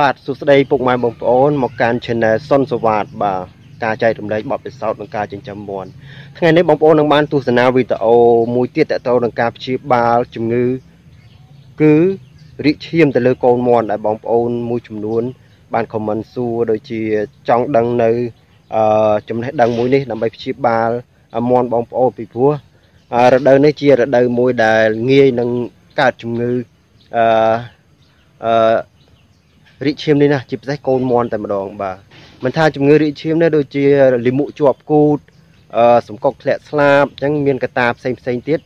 បាទសួស្តីពុកម៉ែបងប្អូនមកកាន់ Channel សុនសវ៉ាតបាទការចែករំលែកបទពិសោធន៍ក្នុងការចិញ្ចឹមមាន់ថ្ងៃនេះបងប្អូននឹងបានទស្សនាវីដេអូមួយទៀតតទៅនឹងការព្យាបាលជំងឺគឺរីកឈាមទៅលើកូនមាន់ដែលបងប្អូនមួយចំនួន បានខមមិនសួរដូចជាចង់ដឹងនៅអឺចំណេះដឹងមួយនេះដើម្បីព្យាបាលមាន់បងប្អូនពីព្រោះរដូវនេះជារដូវមួយដែលងាយនឹងកើតជំងឺអឺអឺ រីកឈាមនេះណាជាពិសេសកូនមន់តែម្ដងបាទមិនថាជំងឺរីកឈាមនេះដូចជាលិមុខជាប់គូតអឺសំកុកធ្លាក់ស្លាប់អញ្ចឹងមានកតាផ្សេងផ្សេងទៀត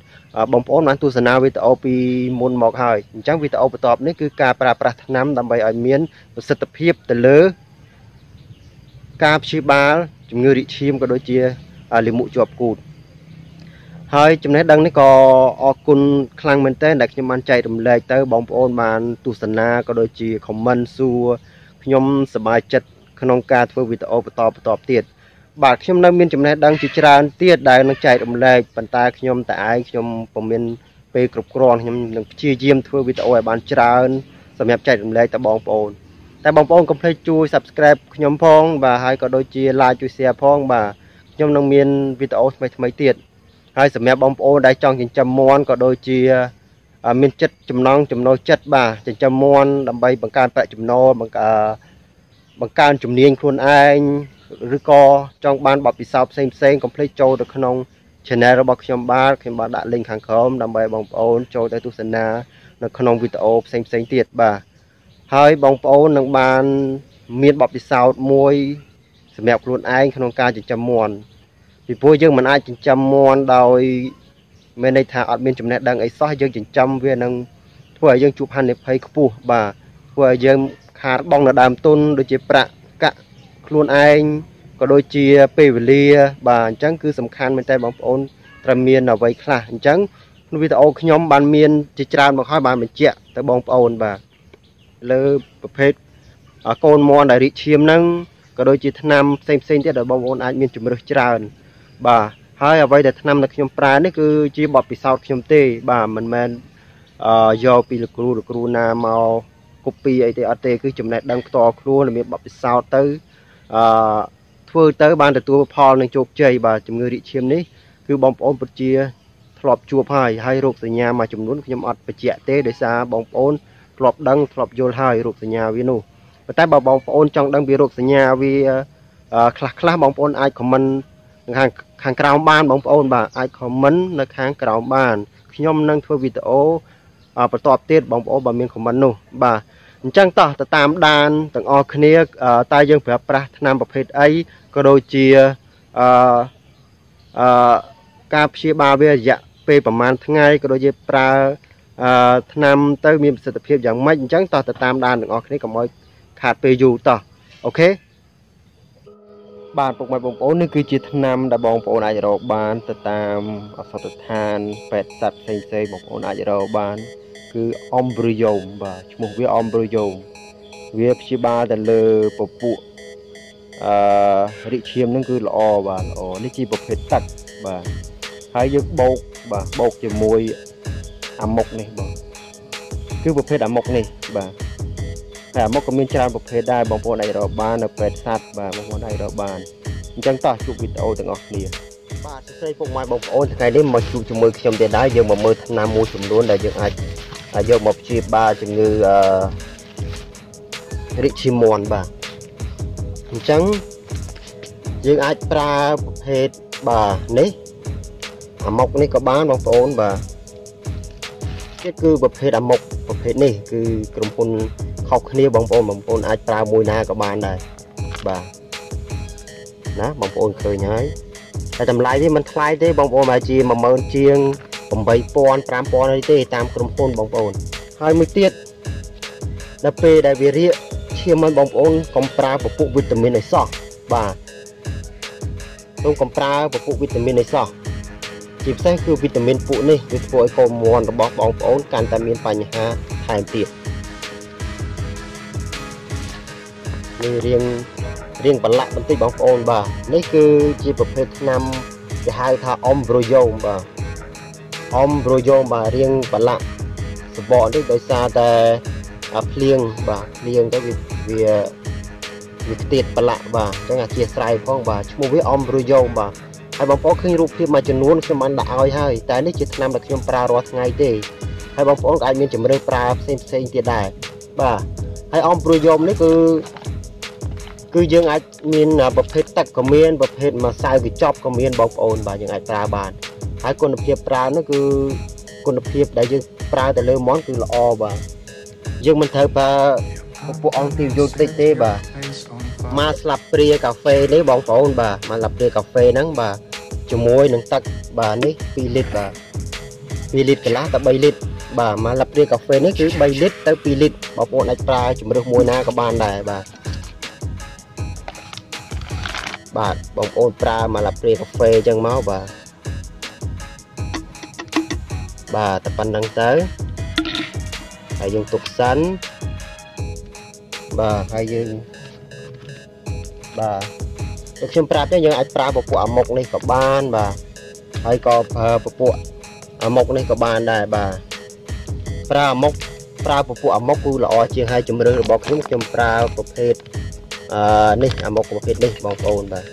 បងប្អូនបានទស្សនាវីដេអូពីមុនមកហើយអញ្ចឹងវីដេអូបន្ទាប់នេះគឺការប្រើប្រាស់ថ្នាំដើម្បីឲ្យមានប្រសិទ្ធភាពទៅលើការព្យាបាលជំងឺរីកឈាមក៏ដូចជាលិមុខជាប់គូត ហើយចំណេះដឹងនេះក៏អរគុណខ្លាំងមែនទែនដែលខ្ញុំបានចែករំលែកទៅបងប្អូនបានទស្សនាក៏ដូចជាខមមិនសួរខ្ញុំសប្បាយចិត្តក្នុងការធ្វើវីដេអូបន្តបន្តទៀតបាទខ្ញុំនៅមានចំណេះដឹងជាច្រើនទៀតដែលនឹងចែករំលែកប៉ុន្តែខ្ញុំតែឯងខ្ញុំពុំមានពេលគ្រប់គ្រាន់ខ្ញុំនឹងព្យាយាមធ្វើវីដេអូឲ្យបានច្រើនសម្រាប់ចែករំលែកទៅបងប្អូនតែបងប្អូនកុំភ្លេចជួយ Subscribe ខ្ញុំផងបាទហើយក៏ដូចជា Like ជួយ Share ផងបាទខ្ញុំនឹងមានវីដេអូថ្មីថ្មីទៀត ហើយសម្រាប់បងប្អូនដែលចង់ចិញ្ចឹមមាន់ក៏ដូចជាមានចិត្តចំណងចំណូលចិត្តបាទចិញ្ចឹមមាន់ដើម្បីបង្កើនប្រាក់ចំណូលបង្កើនបង្កើនជំនាញខ្លួនឯងឬក៏ចង់បានបទពិសោធន៍ផ្សេងផ្សេងកុំភ្លេចចូលទៅក្នុង channel របស់ខ្ញុំបាទខ្ញុំបានដាក់ link ខាងក្រោមដើម្បីបងប្អូនចូលទៅទស្សនា នៅក្នុងវីដេអូផ្សេងផ្សេងទៀតបាទហើយបងប្អូននឹងបាន មានបទពិសោធន៍មួយ សម្រាប់ខ្លួនឯងក្នុងការចិញ្ចឹមមាន់ ពីព្រោះយើងមិនអាចចិញ្ចឹមមាន់ដោយមានន័យថាអត់មានចំណេះដឹងអីសោះយើងចិញ្ចឹមវានឹងធ្វើឲ្យយើងជួបហានិភ័យខ្ពស់បាទធ្វើឲ្យយើងខាតបងនៅដើមទុនដូចជាប្រាក់កាក់ខ្លួនឯងក៏ដូចជាពេលវេលា បាទអញ្ចឹងគឺសំខាន់មែនតើបងប្អូនត្រូវមានអ្វីខ្លះអញ្ចឹងក្នុងវីដេអូខ្ញុំបានមានជាច្រើនមកហើយបានបញ្ជាក់ទៅបងប្អូនបាទលើប្រភេទកូនមន់ដែលរីកឈាមហ្នឹងក៏ដូចជាថ្នាំផ្សេងផ្សេងទៀតដែលបងប្អូនអាចមានជំរើសច្រើន បាទហើយអ្វីដែលថ្នាំដែលខ្ញុំប្រើនេះគឺជាបទពិសោធន៍ខ្ញុំទេ បាទមិនមែនអឺយកពីលោកគ្រូលោកគ្រូណាមកកូពីអីទេអត់ទេគឺចំណេះដឹងផ្ទាល់ខ្លួនមានបទពិសោធន៍ទៅអឺធ្វើទៅបានទទួលផលនឹងជោគជ័យបាទជំងឺរីកឈាមនេះគឺបងប្អូនពិតជាធ្លាប់ជួបហើយហើយរោគសញ្ញាមួយចំនួនខ្ញុំអត់បញ្ជាក់ទេដោយសារបងប្អូនធ្លាប់ដឹងធ្លាប់យល់ហើយរោគសញ្ញាវានោះប៉ុន្តែបើបងប្អូនចង់ដឹងពីរោគសញ្ញាវាខ្លះខ្លះបងប្អូនអាចខមមិន ខាងខាងក្រោមបានបងប្អូនបាទអាច comment នៅខាងក្រោមបានខ្ញុំនឹងធ្វើវីដេអូបន្ទាប់ទៀតបងប្អូនបើមាន comment នោះបាទអញ្ចឹងតោះទៅតាមដានទាំងអស់គ្នាតើយើងប្រើប្រាស់ថ្នាំប្រភេទអីក៏ដូចជាអឺអឺការព្យាបាលវារយៈពេលប្រហែលថ្ងៃក៏ដូចជាប្រើអឺថ្នាំទៅមានប្រសិទ្ធភាពយ៉ាងម៉េចអញ្ចឹងតោះទៅតាមដានទាំងអស់គ្នាកុំឲ្យខាតពេលយូរតោះអូខេ បាទពុកម៉ែបងប្អូននេះគឺជាថ្នាំដែលបងប្អូនអាចរកបានទៅតាមអសតដ្ឋានពេទ្យសត្វផ្សេងផ្សេងបងប្អូនអាចរកបាន គឺអមប្រូយ៉ូមបាទឈ្មោះវាអមប្រូយ៉ូមវាព្យាបាលទៅលើពពួកអឺរីកឈាមហ្នឹងគឺល្អបាទល្អនេះជាប្រភេទទឹកបាទហើយយើងបោកបាទបោកជាមួយអាមុកនេះបងគឺប្រភេទអាមុកនេះបាទ តែអាមុកក៏មានច្រើនប្រភេទដែរបងប្អូនអាចរកបាននៅពេទ្យសัตว์បាទបងប្អូនអាចរកបានអញ្ចឹងតោះជួបវីដេអូទាំងអស់គ្នាបាទសួស្តីពុកម៉ែបងប្អូនថ្ងៃនេះមកជួបជាមួយខ្ញុំទៀតដែរយើងមកមើលថ្នាំមួយចំនួនដែលយើងអាចយកមកព្យាបាលជំងឺអឺរីកឈាមមាន់បាទអញ្ចឹងយើងអាចប្រើប្រភេទបាទនេះអាមុកនេះក៏បានបងប្អូនបាទទៀតគឺប្រភេទអាមុកប្រភេទនេះគឺក្រុមហ៊ុន ខុសគ្នាបងប្អូនបងប្អូនអាចប្រើមួយណាក៏បានដែរបាទណាបងប្អូនឃើញហើយតែតម្លៃនេះមិនថ្លៃទេបងប្អូនប្រហែលជា10000ជាង8000 5000អីទេតាមក្រុមហ៊ុនបងប្អូនហើយមួយទៀតដល់ពេលដែលវារៀកឈាមមិនបងប្អូនកុំប្រើពពុះវីតាមីនអីសោះបាទសូមកុំប្រើពពុះវីតាមីនអីសោះជាពិសេសគឺវីតាមីនពួកនេះវាធ្វើឲ្យកូនមាន់របស់បងប្អូនកាន់តែមានបញ្ហាថែមទៀត នេះរៀងរៀងប្រឡាក់បន្តិចបងប្អូនបាទនេះគឺជាប្រភេទថ្នាំគេហៅថាអមប្រូយ៉ូមបាទអមប្រូយ៉ូមបាទរៀងប្រឡាក់សបកនេះដោយសារតែអាភ្លៀងបាទភ្លៀងទៅវាវាវាខ្ទៀតប្រឡាក់បាទអញ្ចឹងអធិស្ឋានផងបាទឈ្មោះវាអំប្រូយ៉ូមបាទហើយបងប្អូនឃើញរូបភាពមួយចំនួនខ្ញុំបានដាក់ឲ្យហើយតែនេះជាថ្នាំដែលខ្ញុំប្រើរាល់ថ្ងៃទេហើយបងប្អូនក៏អាចមានជំរឿប្រើផ្សេងផ្សេងទៀតដែរបាទហើយអំប្រូយ៉ូមនេះគឺ គឺយើងអាចមានប្រភេទទឹកក៏មានប្រភេទម្សៅកញ្ចប់ក៏មានបងប្អូនបាទយើងអាចប្រើបានហើយគុណភាពប្រើនោះគឺគុណភាពដែលយើងប្រើទៅលើមន់គឺល្អបាទយើងមិនត្រូវប្រើពួកអង្គទីយូតិចទេបាទមកស្លាប់ព្រាកាហ្វេនេះបងប្អូនបាទមកស្លាប់ព្រាកាហ្វេហ្នឹងបាទជាមួយនឹងទឹកបាទនេះ2លីត្របាទ2លីត្រកន្លះទៅ3លីត្របាទមកស្លាប់ព្រាកាហ្វេនេះគឺ3លីត្រទៅ2លីត្របងប្អូនអាចប្រើជំរើសមួយណាក៏បានដែរបាទ បាទបងប្អូនប្រើមកឡាព្រាកាហ្វេអញ្ចឹងមកបាទបាទតែប៉ុណ្្នឹងទៅហើយយើងទុកសិនបាទហើយយើងបាទដូចខ្ញុំប្រាប់ទេយើងអាចប្រើពពួកអាមុកនេះក៏បានបាទហើយក៏ប្រើពពួកអាមុកនេះក៏បានដែរបាទប្រើអាមុកប្រើពពួកអាមុកគឺល្អជាងហើយជំរឿរបស់ខ្ញុំខ្ញុំប្រើប្រភេទ អឺនេះអាមុខប្រភេទនេះបងប្អូនបាទ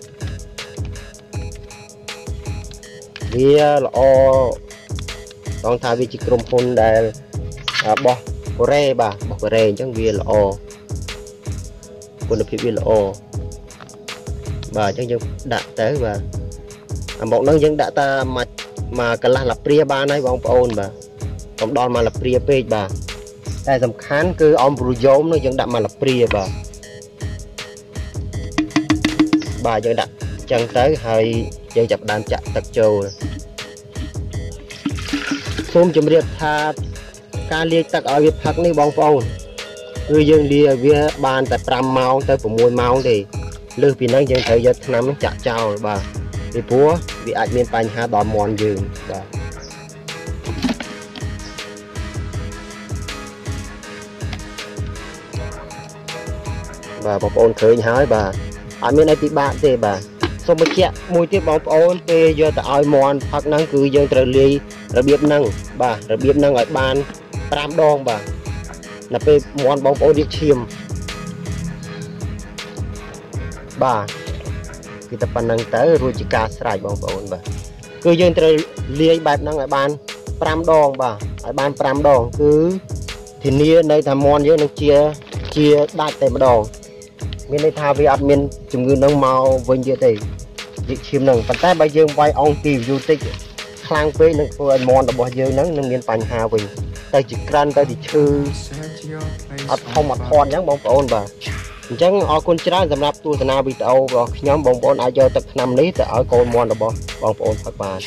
វាល្អបងថាវាជាក្រុមហ៊ុនដែលបោះកូរ៉េបាទបោះកូរ៉េអញ្ចឹងវាល្អគុណភាពវាល្អបាទអញ្ចឹងយើងដាក់ទៅបាទអាមុខហ្នឹងយើងដាក់តាមួយមួយកន្លះលាព្រាបានហើយបងប្អូនបាទកុំដល់មួយលាព្រាពេកបាទតែសំខាន់គឺអំប្រូយ៉ូមនោះយើងដាក់មួយលាព្រាបាទ បាទយើងដាក់អញ្ចឹងទៅហើយយើងចាប់ដើមចាក់ទឹកចូលសូមជម្រាបថាការលាយទឹកឲ្យវាផឹកនេះបងប្អូនគឺយើងលាយឲ្យវាបានតែ5ម៉ោងទៅ6ម៉ោងទេលើសពីហ្នឹងយើងត្រូវយកថ្នាំចាក់ចោលបាទពីព្រោះវាអាចមានបញ្ហាដល់មាន់យើងបាទបាទបងប្អូនឃើញហើយបាទ អត់មានអីពិបាកទេបាទសូមបញ្ជាក់មួយទៀតបងប្អូនពេលយកទៅឲ្យមន់ផឹកហ្នឹងគឺយើងត្រូវលាយរបៀបហ្នឹងបាទរបៀបហ្នឹងឲ្យបាន5ដងបាទដល់ពេលមន់បងប្អូនរៀបឈាមបាទគឺតែប៉ុណ្្នឹងទៅរួចជាការស្រេចបងប្អូនបាទគឺយើងត្រូវលាយបែបហ្នឹងឲ្យបាន5ដងបាទឲ្យបាន5ដងគឺធានានៅថាមន់យើងនឹងជាជាដាច់តែម្ដង មានន័យថាវាអត់មានជំងឺនឹងមកវិញទៀតទេយកឈាមនឹងប៉ុន្តែបើយើងវាយអងទីវីយូតិចខ្លាំងពេកនឹងធ្វើឲ្យមន់របស់យើងនឹងនឹងមានបញ្ហាវិញទៅជាក្រាន់ទៅជាឈឺអត់ធំអត់ធន់អញ្ចឹងបងប្អូនបាទអញ្ចឹងអរគុណច្រើនសម្រាប់ទស្សនាវីដេអូរបស់ខ្ញុំបងប្អូនអាចយកទឹកថ្នាំនេះទៅឲ្យកូនមន់របស់បងប្អូនផឹកបាន